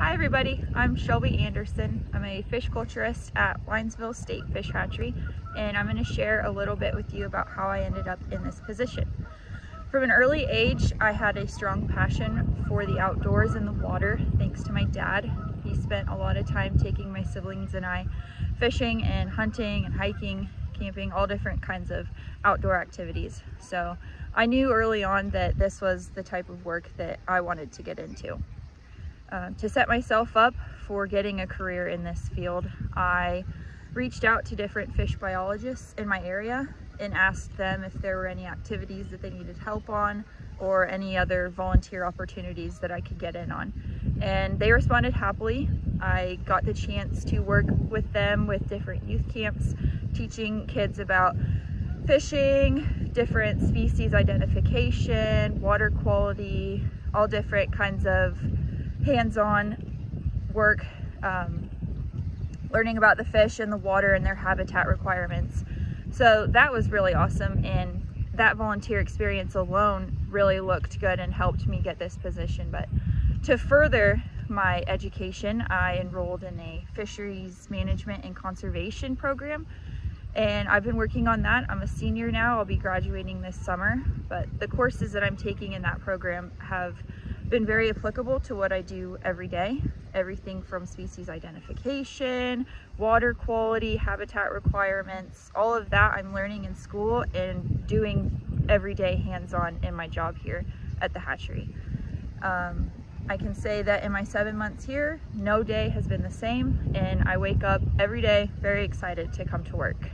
Hi everybody, I'm Shelby Anderson. I'm a fish culturist at Linesville State Fish Hatchery and I'm going to share a little bit with you about how I ended up in this position. From an early age, I had a strong passion for the outdoors and the water thanks to my dad. He spent a lot of time taking my siblings and I fishing and hunting and hiking, camping, all different kinds of outdoor activities. So I knew early on that this was the type of work that I wanted to get into. Um, to set myself up for getting a career in this field, I reached out to different fish biologists in my area and asked them if there were any activities that they needed help on or any other volunteer opportunities that I could get in on. And they responded happily. I got the chance to work with them with different youth camps, teaching kids about fishing, different species identification, water quality, all different kinds of hands-on work, um, learning about the fish and the water and their habitat requirements. So that was really awesome and that volunteer experience alone really looked good and helped me get this position. But to further my education, I enrolled in a fisheries management and conservation program and I've been working on that. I'm a senior now, I'll be graduating this summer, but the courses that I'm taking in that program have been very applicable to what I do every day. Everything from species identification, water quality, habitat requirements, all of that I'm learning in school and doing everyday hands-on in my job here at the hatchery. Um, I can say that in my seven months here, no day has been the same and I wake up every day very excited to come to work.